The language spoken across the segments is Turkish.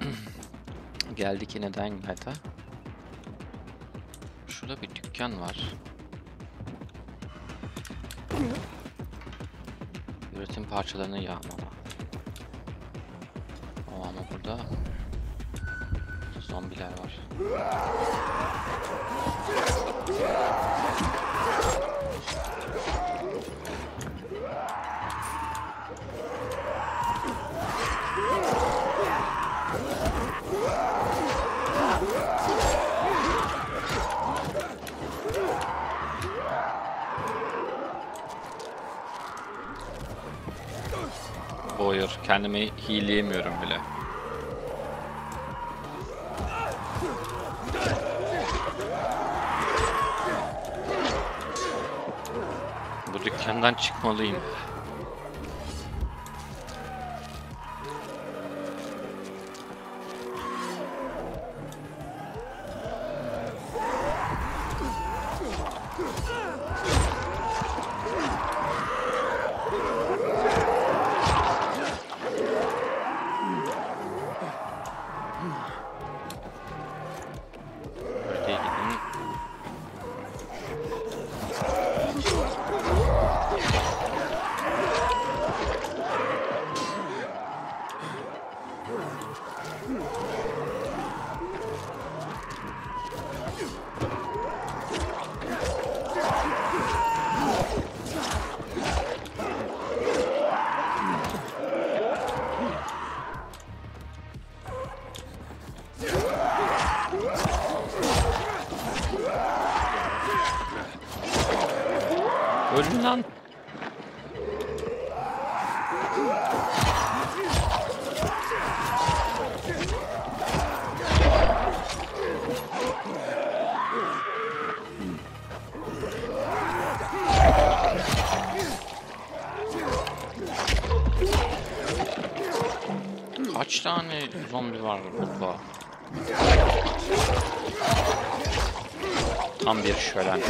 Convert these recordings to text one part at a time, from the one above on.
Geldik yine Dying Light'a. Şurada bir dükkan var. Üretim parçalarını yağmala. O ama burada zombiler var. Kendimi healeyemiyorum bile. Bu dükkandan çıkmalıyım. Lan. Kaç tane zombi var burada? Tam bir şölen.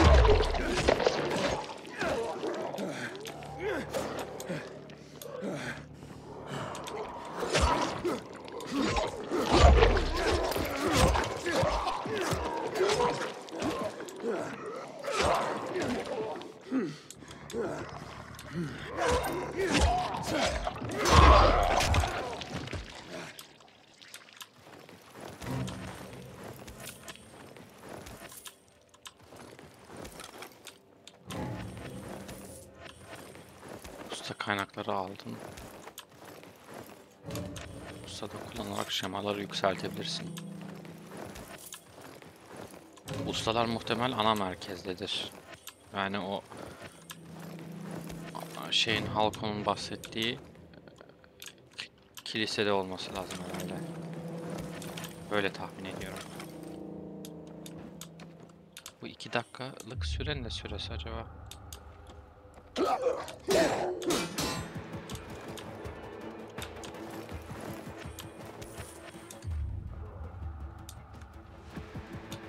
Usta aldım. Ustada kullanarak şemaları yükseltebilirsin. Ustalar muhtemel ana merkezdedir. Yani o şeyin Halkon'un bahsettiği ki- kilisede olması lazım herhalde. Böyle tahmin ediyorum. Bu iki dakikalık süren ne süresi acaba?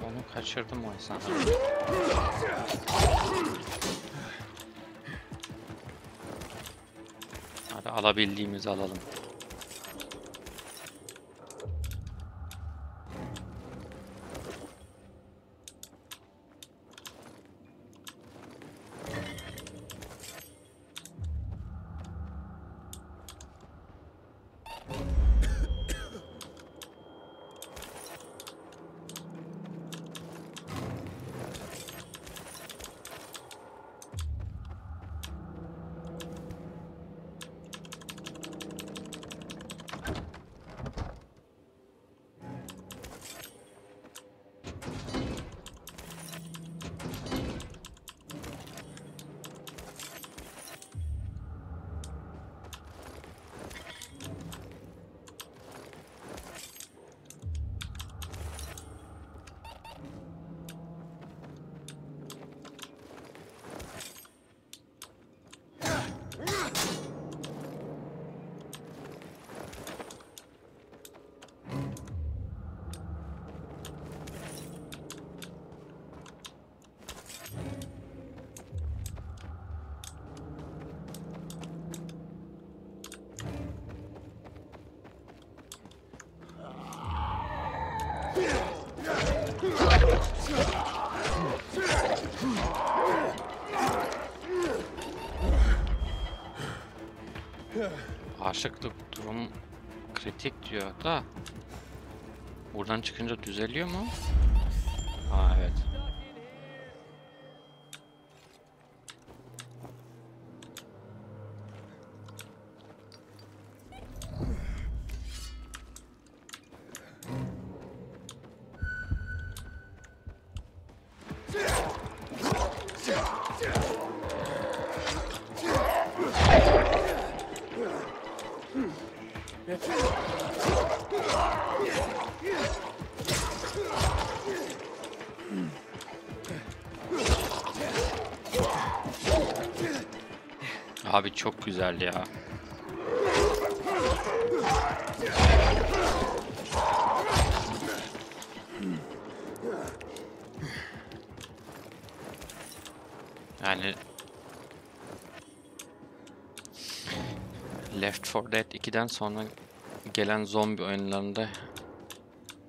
Onu kaçırdım o esnada. Hadi alabildiğimizi alalım. Buradan çıkınca düzeliyor mu? Ha evet. Abi çok güzel ya. Yani Left 4 Dead 2'den sonra gelen zombi oyunlarında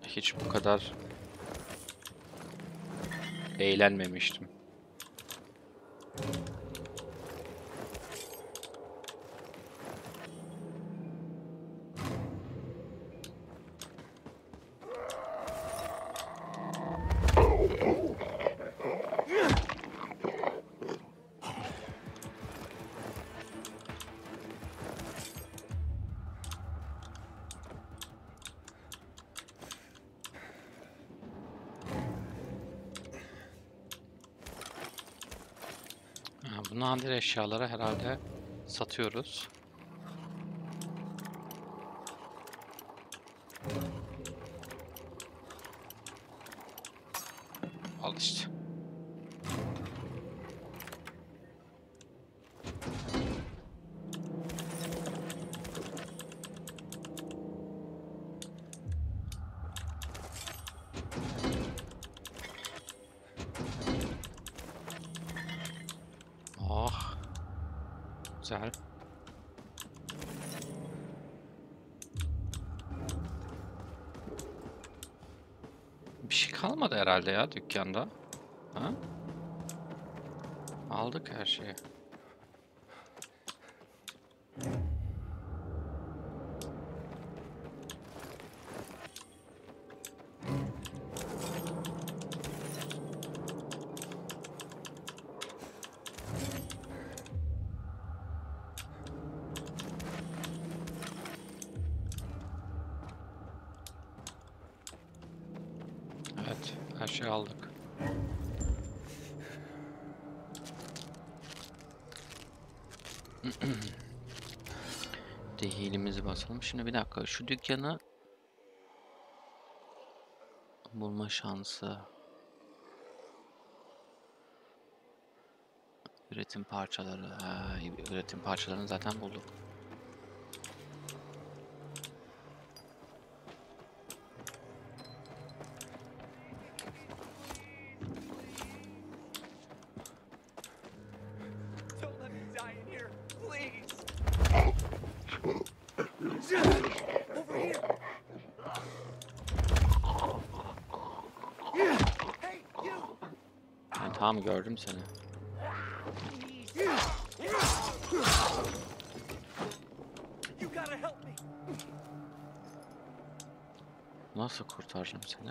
hiç bu kadar eğlenmemiştim. Nadir eşyaları herhalde satıyoruz. Al işte. Oh. Güzel. Bir şey kalmadı herhalde ya dükkanda. Ha? Aldık her şeyi. Evet, her şeyi aldık. Dehilimizi basalım. Şimdi bir dakika, şu dükkanı bulma şansı. Üretim parçaları. Ha, üretim parçalarını zaten bulduk. Tamam gördüm seni. Nasıl kurtaracağım seni?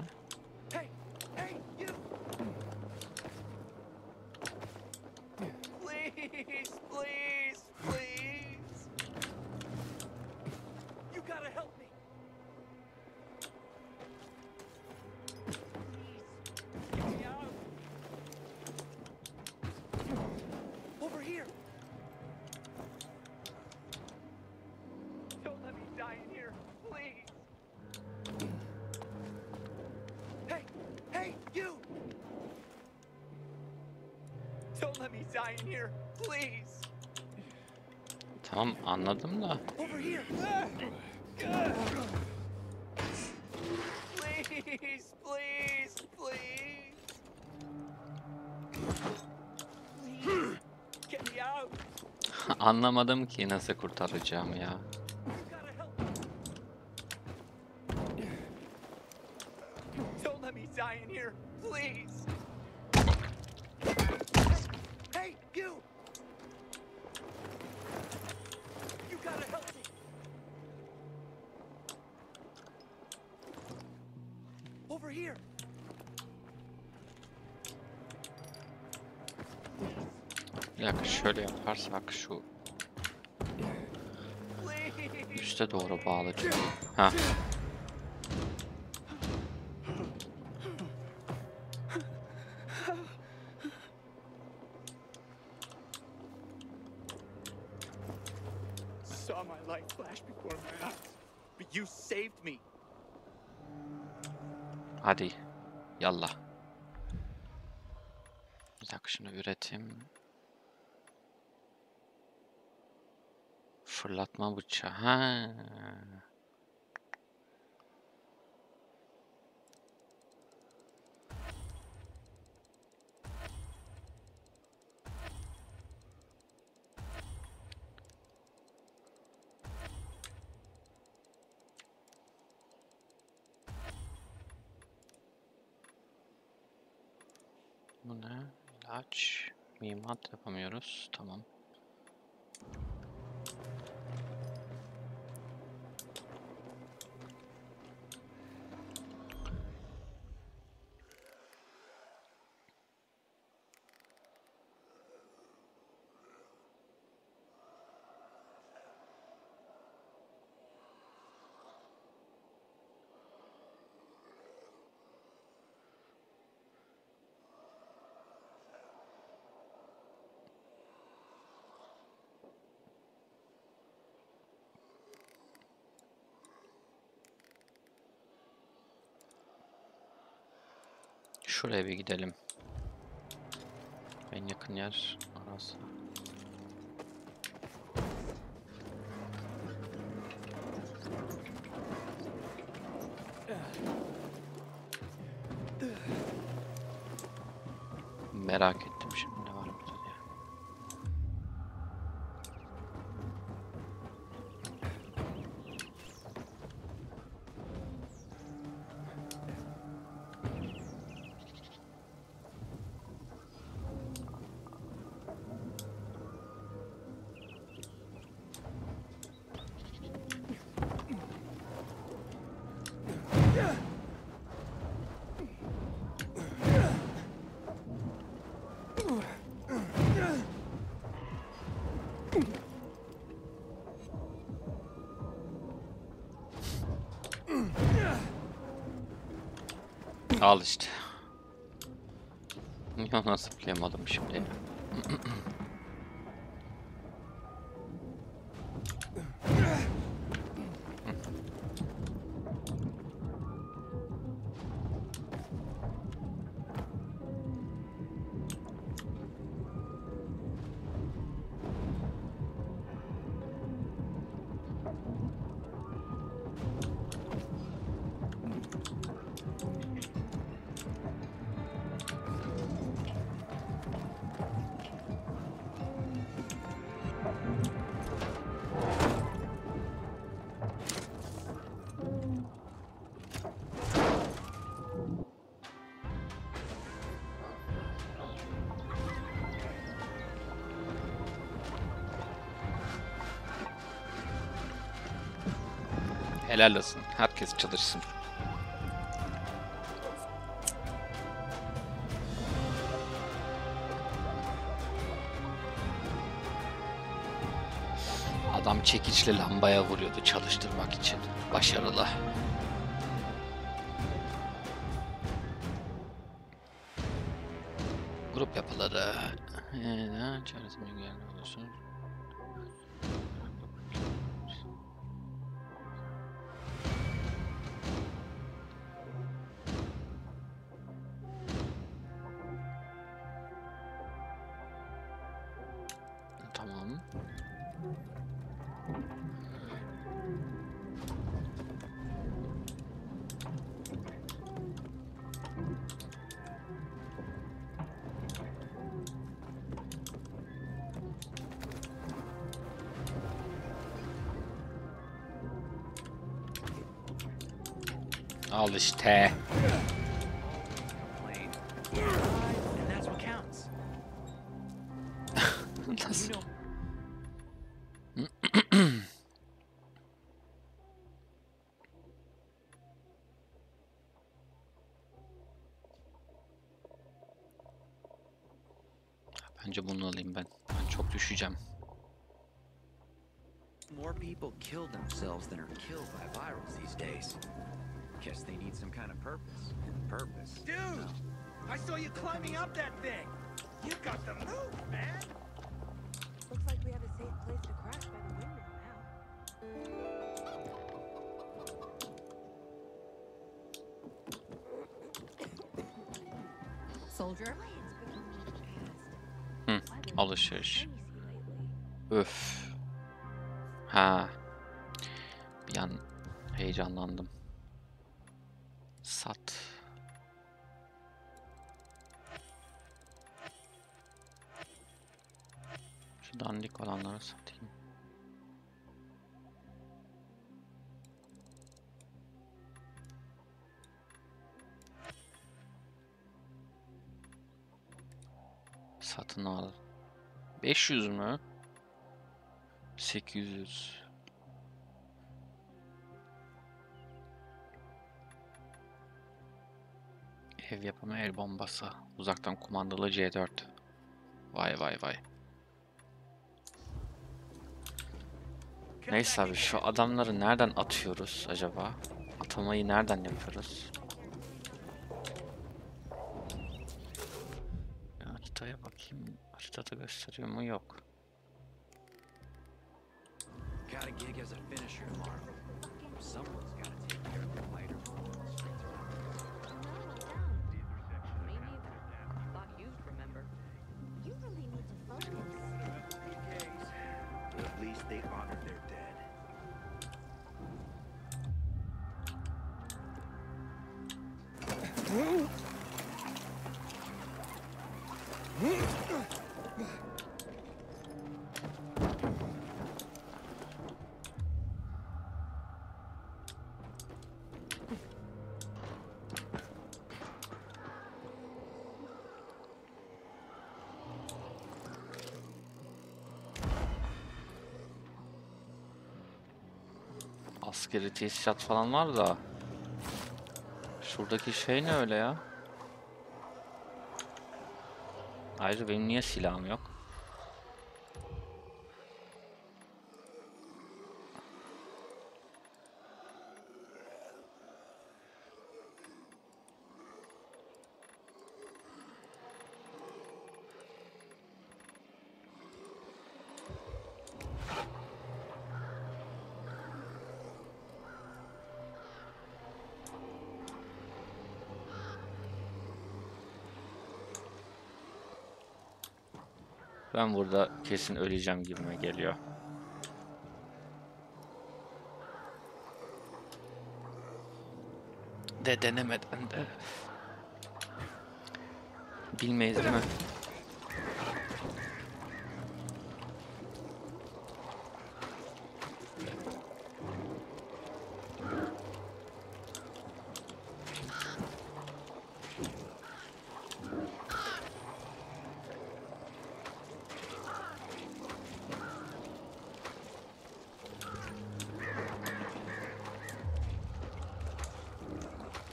Please, please. Tamam anladım da. Please, please, please. Anlamadım ki nasıl kurtaracağım ya. Ha. Saw my life flash before my eyes, but you saved me. Hadi. Yallah. Bir dakika şunu üretim. Fırlatma bıçağı. Ha. Bu ne? İlaç. Mimat yapamıyoruz. Tamam. Şuraya bir gidelim. En yakın yer orası. Merak ettim Al işte. Niye ona zıplayamadım şimdi Helal olsun. Herkes çalışsın. Adam çekiçle lambaya vuruyordu çalıştırmak için. Başarılı. Grup yapıları. Ee, çevresinde geldi olursun. T. Nasıl? Bence bunu alayım ben. Ben çok düşeceğim. More people kill themselves than are killed by virals these days. Guess they need some kind of purpose. Purpose. Dude! I saw you climbing up that thing! You got the move, man! Looks like we have a safe place to crash by the windmill now. Soldier? Hı, alışveriş. Öf. Ha. Bir an heyecanlandım. Sat. Şu dandik olanları satayım. Satın al. 500 mü? 800. Ev yapımı el bombası. Uzaktan kumandalı C4. Vay vay vay. Neyse abi şu adamları nereden atıyoruz acaba? Atamayı nereden yapıyoruz? Haritaya bakayım. Haritada gösteriyor mu? Yok. Got gig as a finisher tomorrow. Someone's got take care of the lighter Askeri tesisat falan var da. Şuradaki şey ne öyle ya? Ayrıca benim niye silahım yok? Ben burada kesin öleceğim gibime geliyor. De denemeden de. Bilmeyiz değil mi?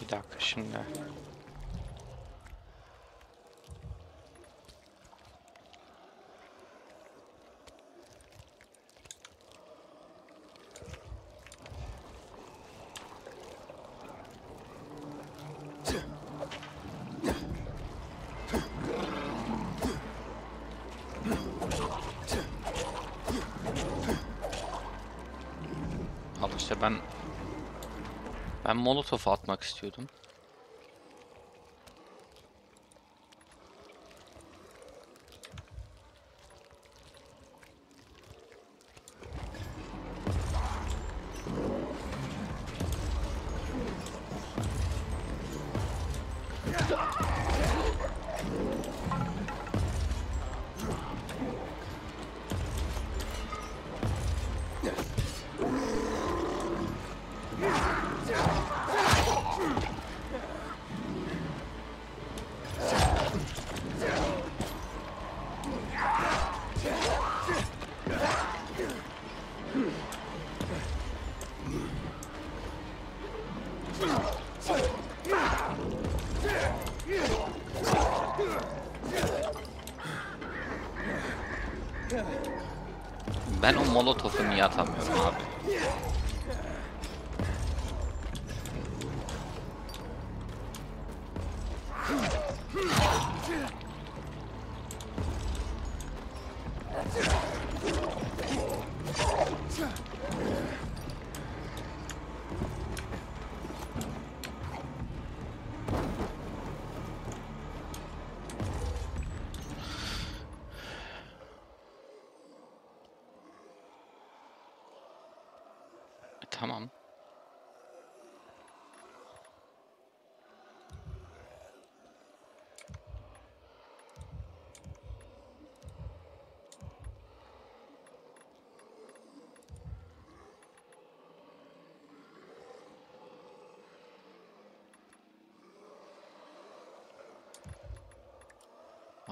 Bir dakika şimdi. Al işte ben ben molotof atmak istiyordum.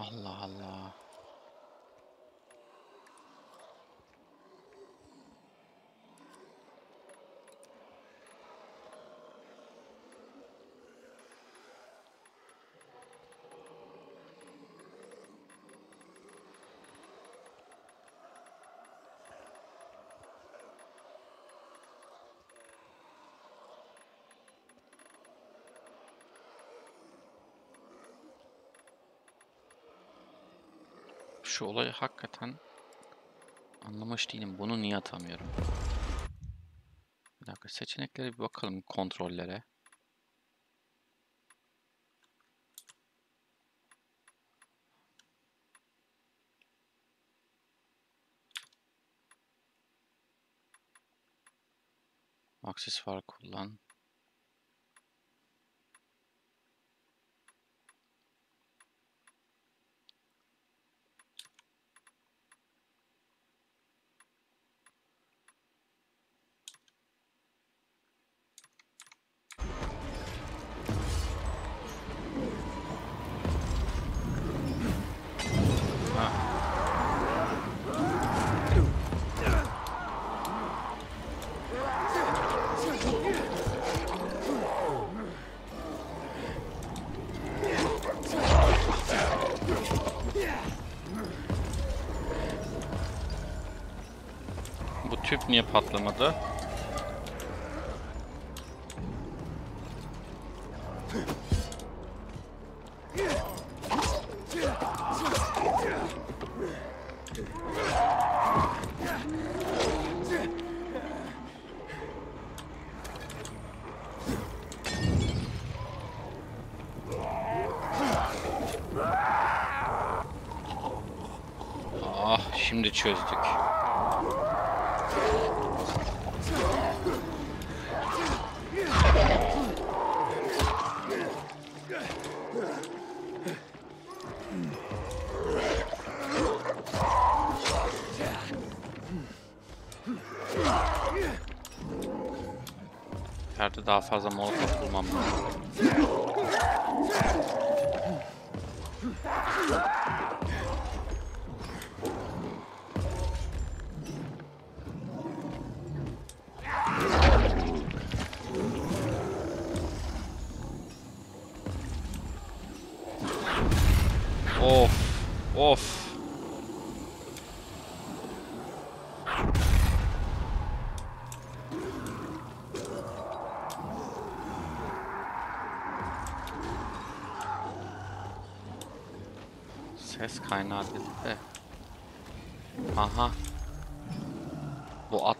Allah Allah. Şu olayı hakikaten anlamış değilim. Bunu niye atamıyorum? Bir dakika seçeneklere bir bakalım kontrollere. Aksesuar kullan. Tüp niye patlamadı? Yerde daha fazla molotof bulmam lazım.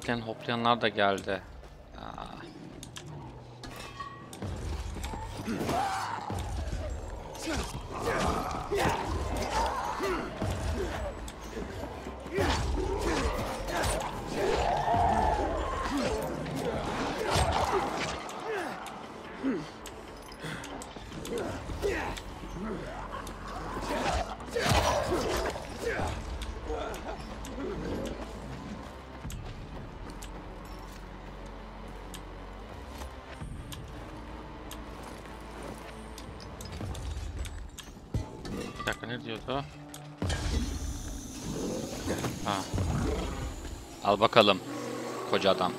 Bu atlayan hoplayanlar da geldi. Al bakalım. Koca adam.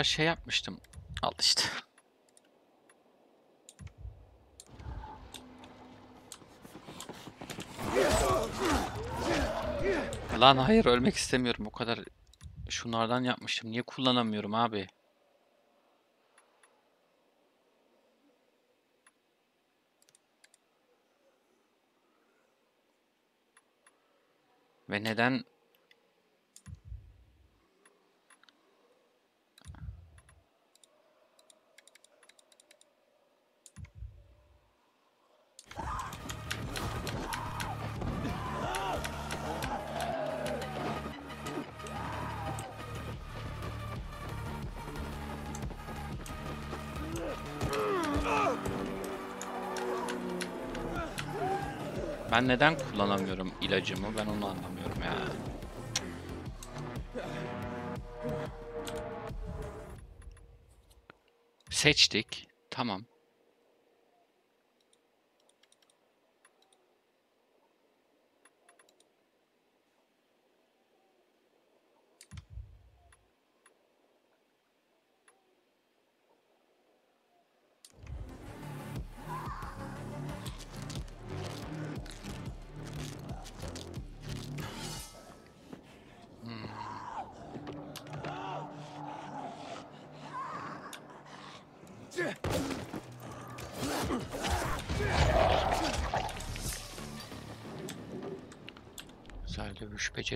Kadar şey yapmıştım. Al işte. Lan hayır ölmek istemiyorum. O kadar şunlardan yapmıştım. Niye kullanamıyorum abi? Ve neden ben neden kullanamıyorum ilacımı? Ben onu anlamıyorum ya. Seçtik. Tamam.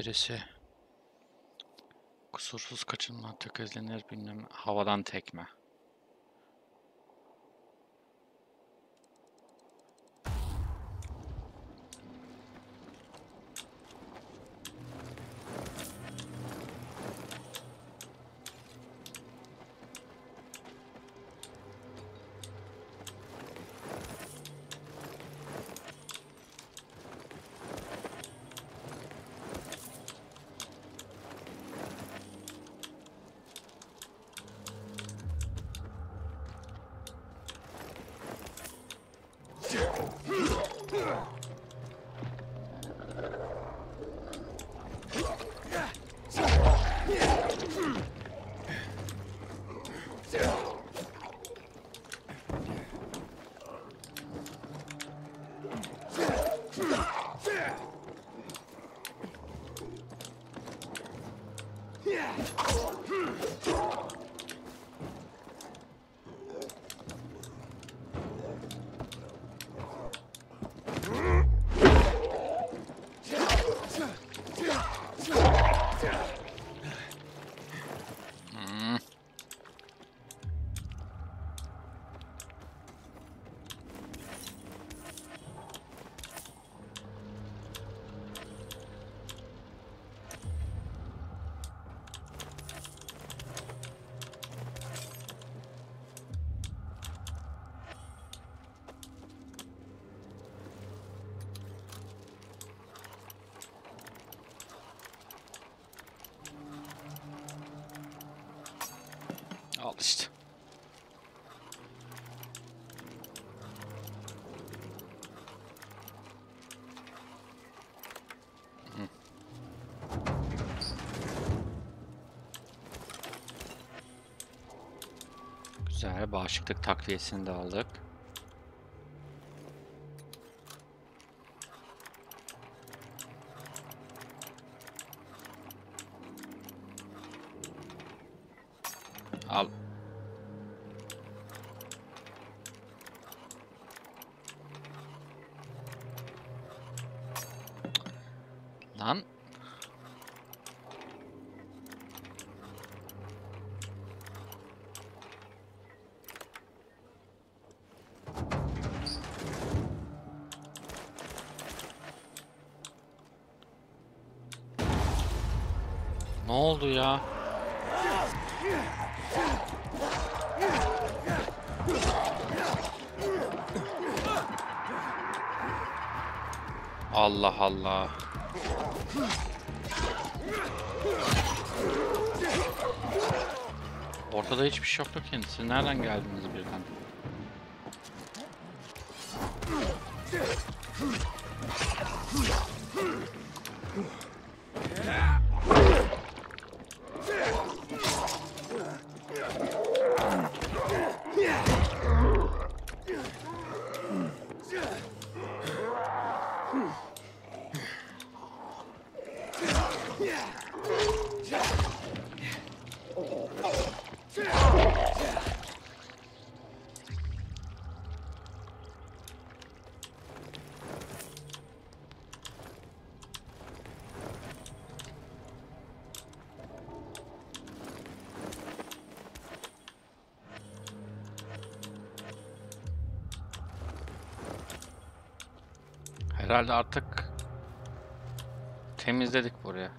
Becerisi. Kusursuz kaçınma, tökezlenir bilmem. Havadan tekme. Güzel, bağışıklık takviyesini de aldık. Al. Lan. Oldu ya? Allah Allah. Ortada hiçbir şey yoktu kendisi. Nereden geldiniz birden? Herhalde artık temizledik buraya.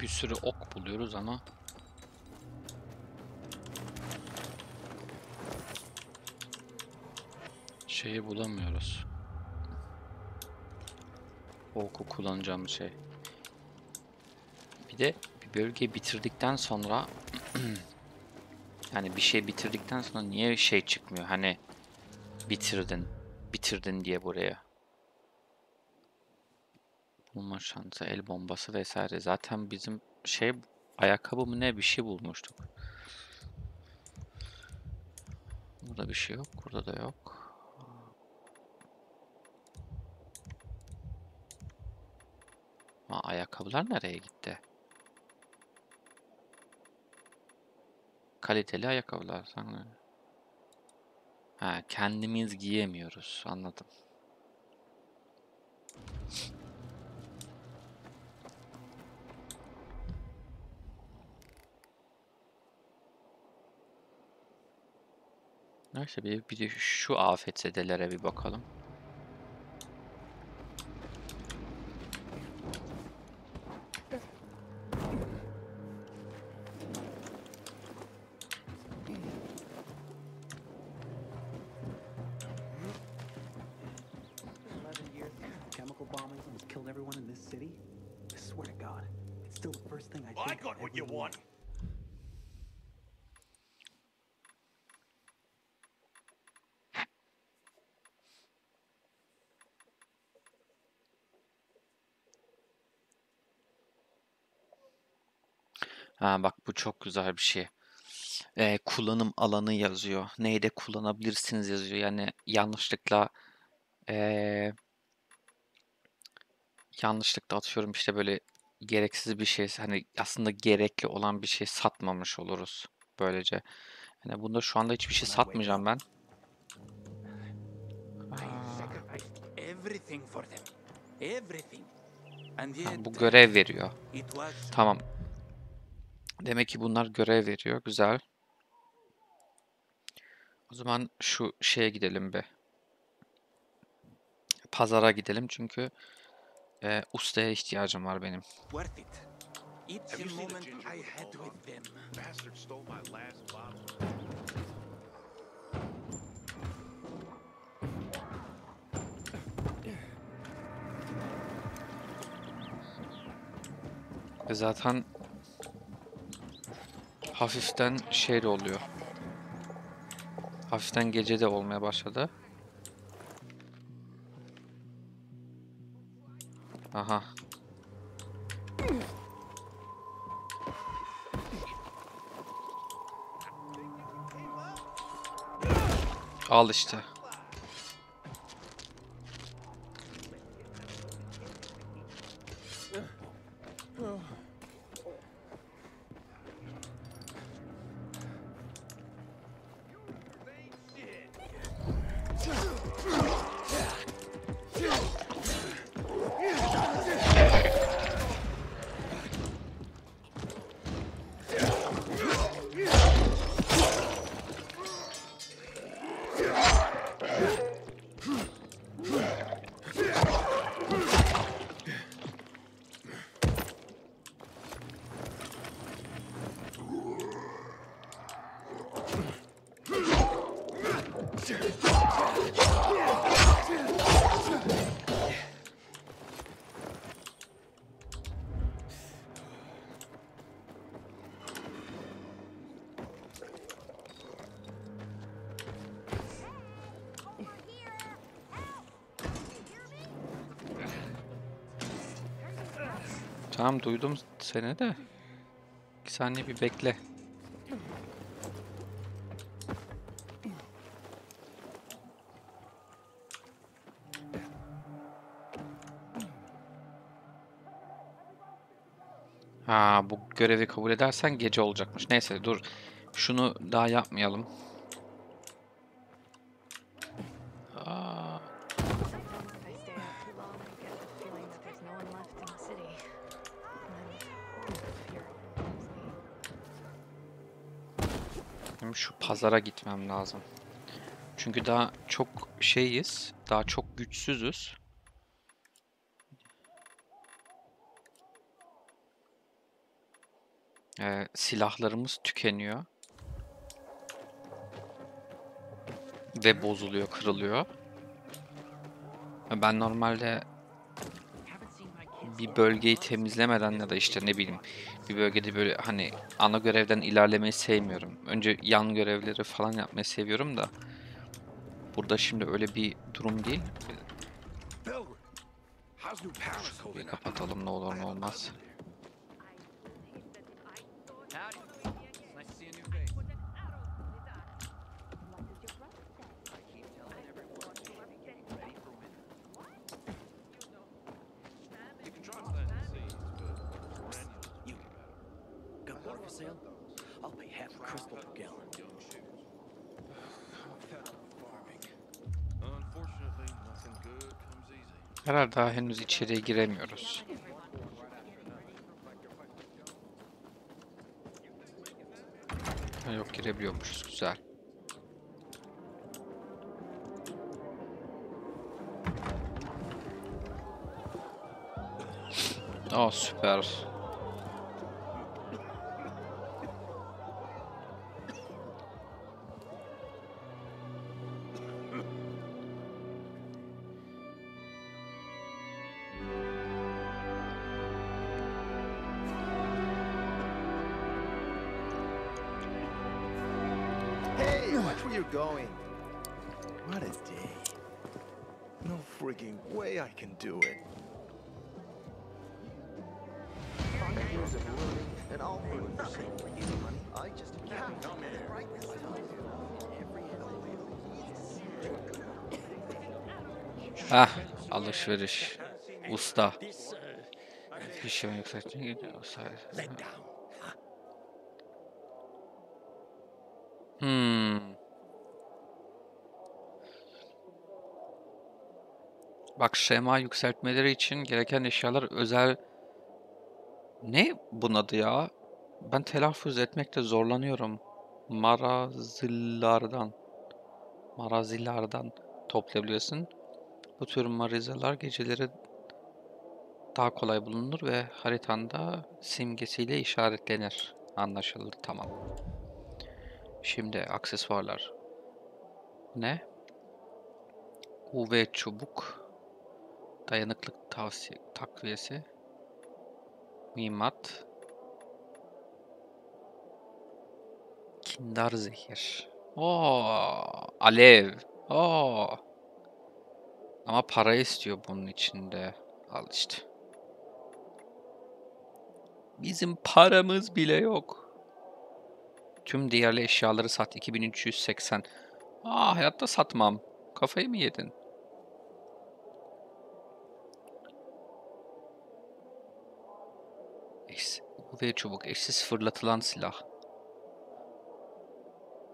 Bir sürü ok buluyoruz ama şeyi bulamıyoruz. Oku kullanacağım şey. Bir de bir bölgeyi bitirdikten sonra yani bir şey bitirdikten sonra niye şey çıkmıyor? Hani bitirdin, bitirdin diye buraya. Bulma şansı, el bombası vesaire. Zaten bizim şey ayakkabı mı ne bir şey bulmuştuk. Burada bir şey yok, burada da yok. Ha, ayakkabılar nereye gitti? Kaliteli ayakkabılar. Sana. Ha, kendimiz giyemiyoruz. Anladım. Neyse bir, bir de şu afetzedelere bir bakalım. Still the first thing I I think. got what you want. Ha bak bu çok güzel bir şey. Ee, kullanım alanı yazıyor. Neyde kullanabilirsiniz yazıyor. Yani yanlışlıkla ee, yanlışlıkla atıyorum işte böyle gereksiz bir şey hani aslında gerekli olan bir şey satmamış oluruz böylece. Yani bunda şu anda hiçbir şey satmayacağım ben. Ha, bu görev veriyor. Tamam. Demek ki bunlar görev veriyor. Güzel. O zaman şu şeye gidelim be. Pazara gidelim çünkü e, ustaya ihtiyacım var benim. Ve zaten hafiften şey oluyor. Hafiften gece de olmaya başladı. Aha. Al işte. Tamam duydum seni de. Bir saniye bir bekle. Ha bu görevi kabul edersen gece olacakmış. Neyse dur. Şunu daha yapmayalım. Pazara gitmem lazım. Çünkü daha çok şeyiz. Daha çok güçsüzüz. Ee, silahlarımız tükeniyor. Ve bozuluyor, kırılıyor. Ben normalde bir bölgeyi temizlemeden ya da işte ne bileyim bir bölgede böyle hani ana görevden ilerlemeyi sevmiyorum. Önce yan görevleri falan yapmayı seviyorum da burada şimdi öyle bir durum değil. Up? kapatalım ne olur ne olmaz. Herhalde daha henüz içeriye giremiyoruz. Ha, yok girebiliyormuşuz güzel. Aa süper. Ah alışveriş. Usta. İşimi yükseltince gidiyor. Hmm. Bak şema yükseltmeleri için gereken eşyalar özel... Ne bunun adı ya? Ben telaffuz etmekte zorlanıyorum. Marazillardan. Marazillardan toplayabiliyorsun. Bu tür marizalar geceleri daha kolay bulunur ve haritanda simgesiyle işaretlenir. Anlaşıldı tamam. Şimdi aksesuarlar. Ne? UV çubuk. Dayanıklık tavsiye takviyesi. Mimat. Kindar zehir. Oo, alev. Oo. Ama para istiyor bunun içinde. Al işte. Bizim paramız bile yok. Tüm değerli eşyaları sat 2380. Aa hayatta satmam. Kafayı mı yedin? Eş, UV çubuk. Eşsiz fırlatılan silah.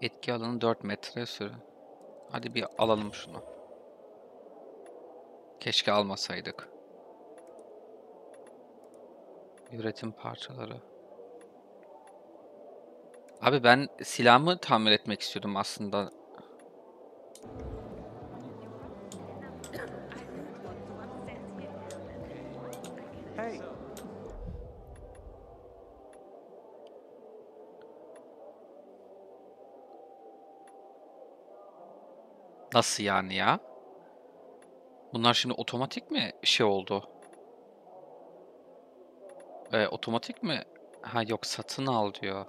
Etki alanı 4 metre süre. Hadi bir alalım şunu. Keşke almasaydık. Üretim parçaları. Abi ben silahımı tamir etmek istiyordum aslında. Nasıl yani ya? Bunlar şimdi otomatik mi şey oldu? Ee, otomatik mi? Ha yok satın al diyor.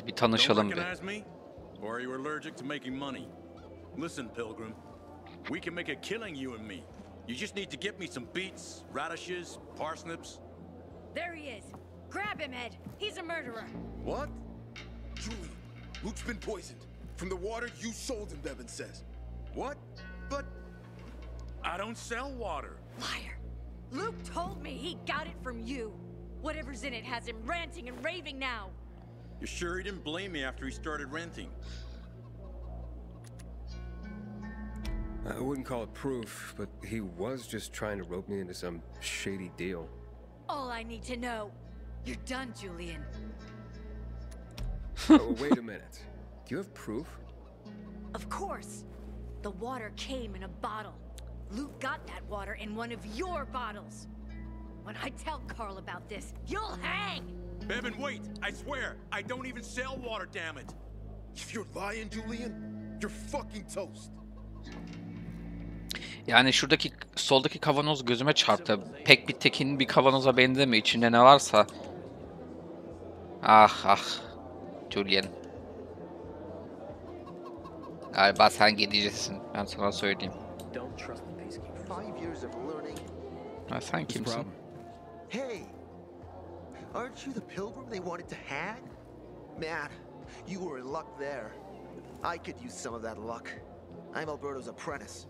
Neyse bir Don't tanışalım bir. recognize me? Or are you allergic to making money? Listen, Pilgrim. We can make a killing, you and me. You just need to get me some beets, radishes, parsnips. There he is. Grab him, Ed. He's a murderer. What? Julie, Luke's been poisoned. From the water you sold him, Bevan says. What? But I don't sell water. Liar. Luke told me he got it from you. Whatever's in it has him ranting and raving now. You sure he didn't blame me after he started renting? I wouldn't call it proof, but he was just trying to rope me into some shady deal. All I need to know. You're done, Julian. oh, wait a minute. Do you have proof? Of course. The water came in a bottle. Luke got that water in one of your bottles. When I tell Carl about this, you'll hang! Bevan, wait! I swear, I don't even sell water, damn it! If you're lying, Julian, you're fucking toast. Yani şuradaki soldaki kavanoz gözüme çarptı. Pek bir tekin bir kavanoza benzemiyor. İçinde ne varsa. Ah ah. Julian. Galiba sen gideceksin. Ben sana söyleyeyim. Ha, sen kimsin? Hey, aren't you the pilgrim they wanted to hang? Man, you were in luck there. I could use some of that luck. I'm Alberto's apprentice.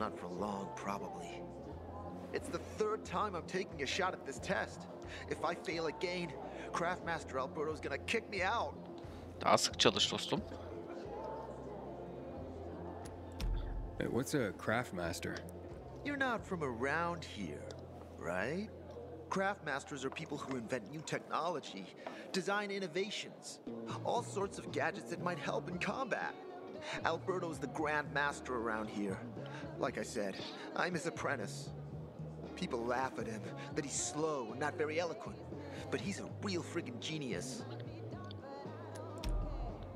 Not for long, probably. It's the third time I'm taking a shot at this test. If I fail again, Craftmaster Alberto's gonna kick me out. Daha sık çalış dostum. Hey, What's a craftmaster? You're not from around here, right? Craftmasters are people who invent new technology, design innovations, all sorts of gadgets that might help in combat. Alberto's the Grand Master around here. Like I said, I'm his apprentice. People laugh at him, that he's slow and not very eloquent. But he's a real friggin' genius.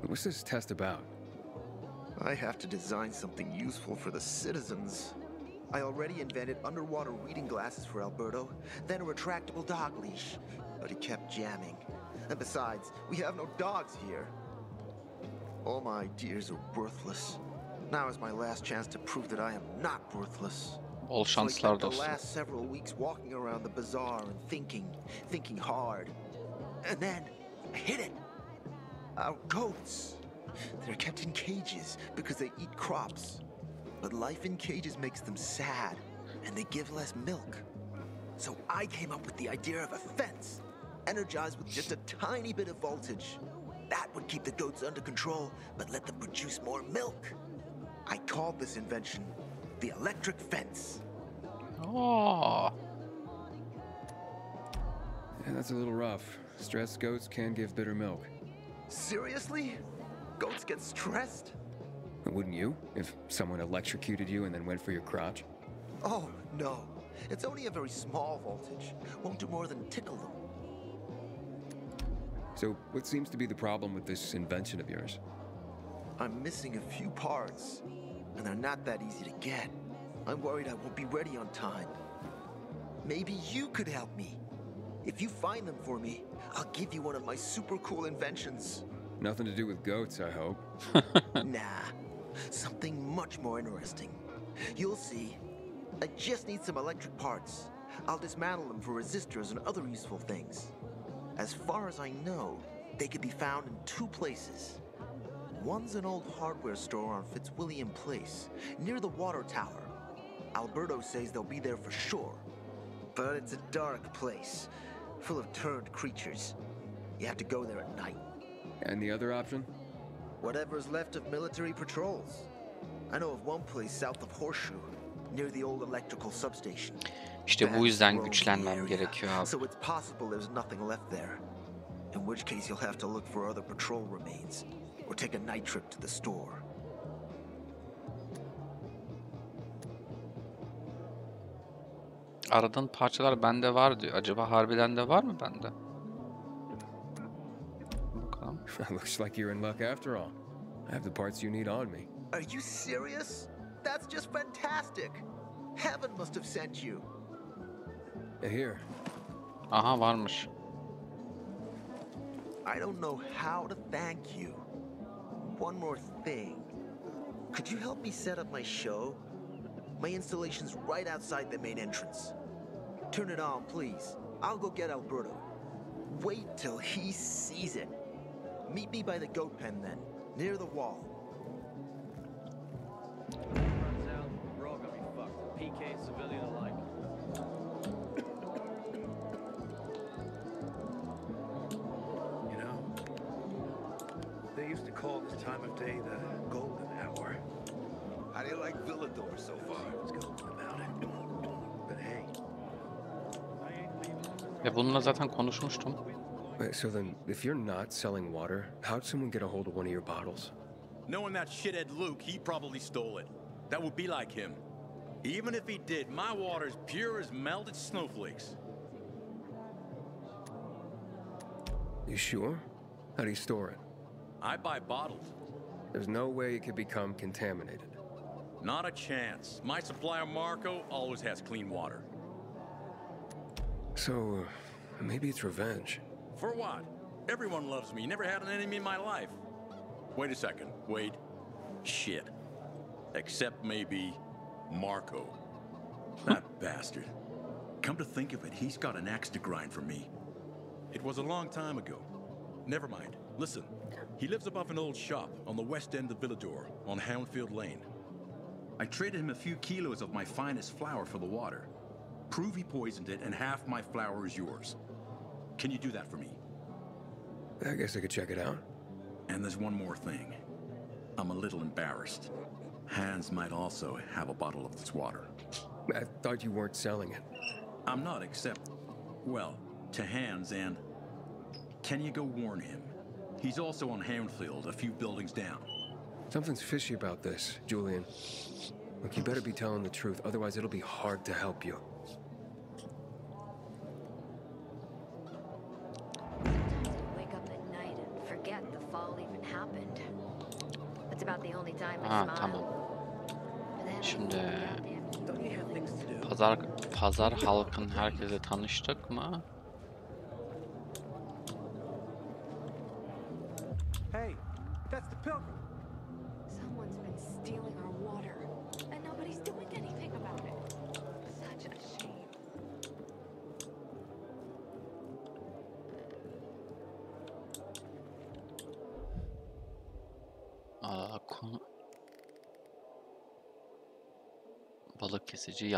What's this test about? I have to design something useful for the citizens. I already invented underwater reading glasses for Alberto, then a retractable dog leash. But he kept jamming. And besides, we have no dogs here. All my ideas are worthless. Now is my last chance to prove that I am not worthless. All So I spent the last several weeks walking around the bazaar and thinking, thinking hard. And then I hit it. Our goats. They're kept in cages because they eat crops. But life in cages makes them sad, and they give less milk. So I came up with the idea of a fence, energized with just a tiny bit of voltage. That would keep the goats under control, but let them produce more milk. I called this invention the electric fence. Aa, Yeah, that's a little rough. Stressed goats can give bitter milk. Seriously? Goats get stressed? Wouldn't you? If someone electrocuted you and then went for your crotch? Oh, no. It's only a very small voltage. Won't do more than tickle them. So, what seems to be the problem with this invention of yours? I'm missing a few parts, and they're not that easy to get. I'm worried I won't be ready on time. Maybe you could help me. If you find them for me, I'll give you one of my super cool inventions. Nothing to do with goats, I hope. nah, something much more interesting. You'll see. I just need some electric parts. I'll dismantle them for resistors and other useful things. As far as I know, they could be found in two places. One's an old hardware store on Fitzwilliam Place, near the water tower. Alberto says they'll be there for sure. But it's a dark place, full of turned creatures. You have to go there at night. And the other option? Whatever's left of military patrols. I know of one place south of Horseshoe, near the old electrical substation. İşte bu yüzden güçlenmem gerekiyor abi. So it's possible there's nothing left there. In which case, you'll have to look for other patrol remains or take a night trip to the store. Aradığın parçalar bende var diyor. Acaba harbiden de var mı bende? Bakalım. Looks like you're in luck after all. I have the parts you need on me. Are you serious? That's just fantastic. Heaven must have sent you. Here, Aha varmış. I don't know how to thank you. One more thing. Could you help me set up my show? My installation's right outside the main entrance. Turn it on, please. I'll go get Alberto. Wait till he sees it. Meet me by the goat pen then, near the wall. Runs out, we're all gonna be fucked. PK, civilian alike. You know, they used to call this time of day the golden hour. How do you like Villador so far? What's golden about it? But hey, Ya bununla zaten konuşmuştum. Wait, so then, if you're not selling water, how'd someone get a hold of one of your bottles? Knowing that shithead Luke, he probably stole it. That would be like him. Even if he did, my water's pure as melted snowflakes. You sure? How do you store it? I buy bottles. There's no way it could become contaminated. Not a chance. My supplier Marco always has clean water. So, uh, maybe it's revenge. For what? Everyone loves me. Never had an enemy in my life. Wait a second. Wait. Shit. Except maybe Marco. That bastard. Come to think of it, he's got an axe to grind for me. It was a long time ago. Never mind. Listen. He lives above an old shop on the west end of Villador on Houndfield Lane. I traded him a few kilos of my finest flour for the water. Prove he poisoned it, and half my flour is yours. Can you do that for me? I guess I could check it out. And there's one more thing. I'm a little embarrassed. Hans might also have a bottle of this water. I thought you weren't selling it. I'm not, except, well, to Hans and. Can you go warn him? He's also on Houndfield, a few buildings down. Something's fishy about this, Julian. Look, you better be telling the truth, otherwise it'll be hard to help you. Pazar pazar halkın herkese tanıştık mı?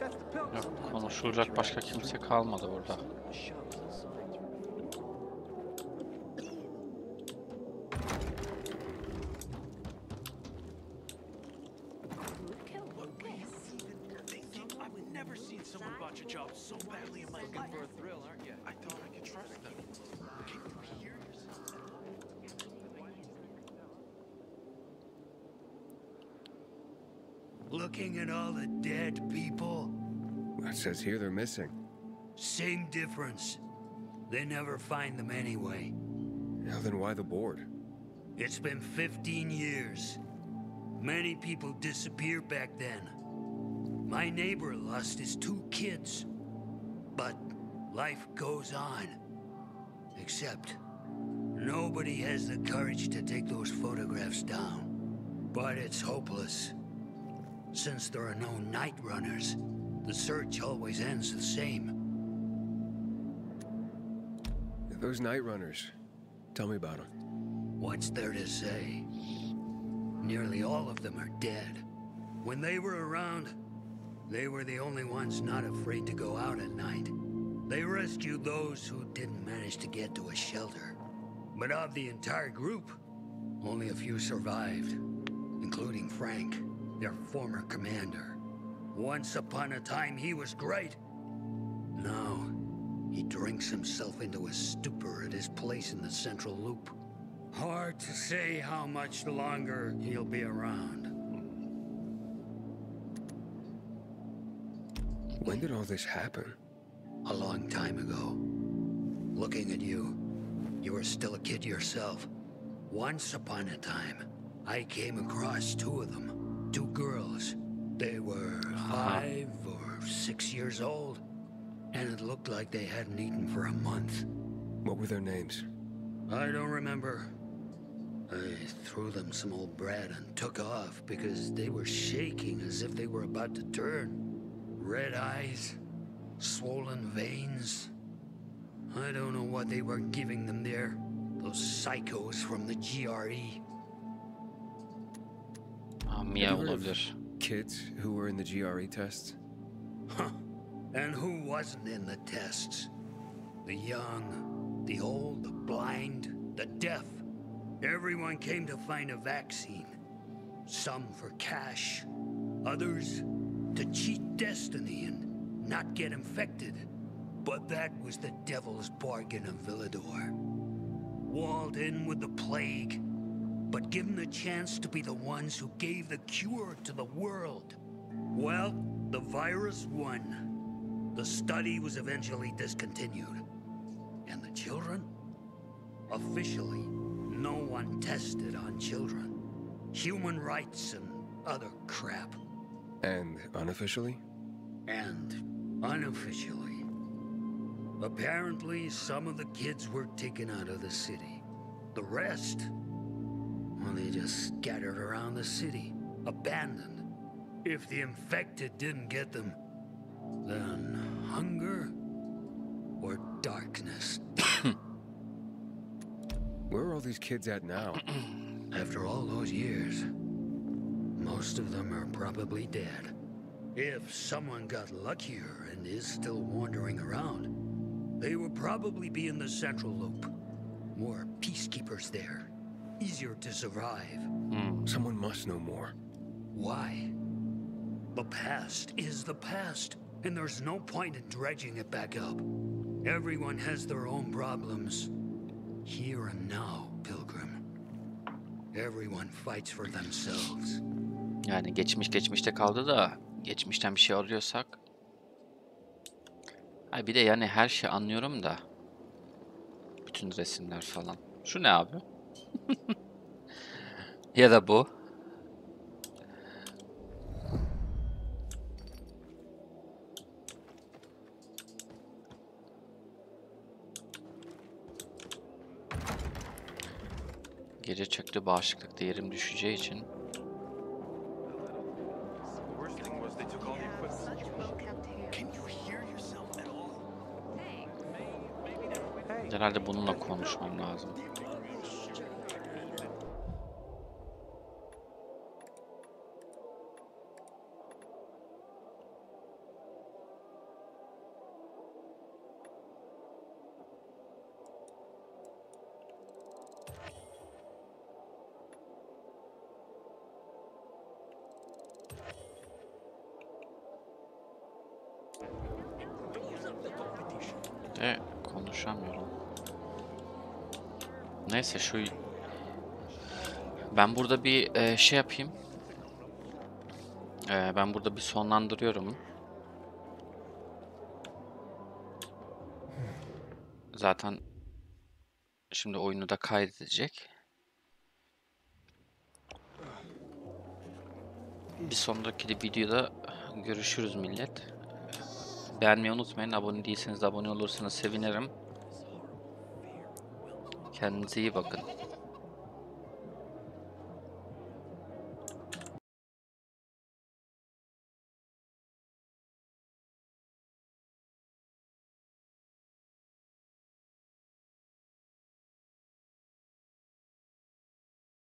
that's the pilgrim. yok, konuşulacak başka kimse kalmadı burada. Here they're missing. same difference. They never find them anyway. Now then why the board? It's been 15 years. Many people disappeared back then. My neighbor lost his two kids. But life goes on. Except, nobody has the courage to take those photographs down. But it's hopeless. Since there are no night runners, the search always ends the same. Those night runners. Tell me about them. What's there to say? Nearly all of them are dead. When they were around, they were the only ones not afraid to go out at night. They rescued those who didn't manage to get to a shelter. But of the entire group, only a few survived, including Frank, their former commander. Once upon a time, he was great. Now, he drinks himself into a stupor at his place in the Central Loop. Hard to say how much longer he'll be around. When did all this happen? A long time ago. Looking at you, you were still a kid yourself. Once upon a time, I came across two of them. Two girls. They were five or six years old. And it looked like they hadn't eaten for a month. What were their names? I don't remember. I threw them some old bread and took off because they were shaking as if they were about to turn. Red eyes, swollen veins. I don't know what they were giving them there. Those psychos from the. GRE. Aa, Mia Have you heard of olabilir. Kids who were in the GRE tests? Huh. And who wasn't in the tests? The young, the old, the blind, the deaf. Everyone came to find a vaccine. Some for cash, others to cheat destiny and not get infected. But that was the devil's bargain of Villador. Walled in with the plague, but given the chance to be the ones who gave the cure to the world. Well, the virus won. The study was eventually discontinued. And the children? Officially, no one tested on children. Human rights and other crap. And unofficially? And unofficially. Apparently, some of the kids were taken out of the city. The rest, well, they just scattered around the city, abandoned. If the infected didn't get them, then hunger or darkness. Where are all these kids at now? After all those years, most of them are probably dead. If someone got luckier and is still wandering around, they will probably be in the Central Loop. More peacekeepers there. Easier to survive. Someone must know more. Why? The past is the past, and there's no point in dredging it back up. Everyone has their own problems. Here and now, Pilgrim. Everyone fights for themselves. Yani geçmiş geçmişte kaldı da geçmişten bir şey arıyorsak. Ay bir de yani her şeyi anlıyorum da. Bütün resimler falan. Şu ne abi? Ya da bu. Gece çöktü bağışıklık değerim düşeceği için herhalde bununla konuşmam lazım. Şu ben burada bir e, şey yapayım. E, ben burada bir sonlandırıyorum. Zaten Şimdi oyunu da kaydedecek. Bir sonraki de videoda görüşürüz millet. Beğenmeyi unutmayın. Abone değilseniz de abone olursanız sevinirim. kennen Seewocken.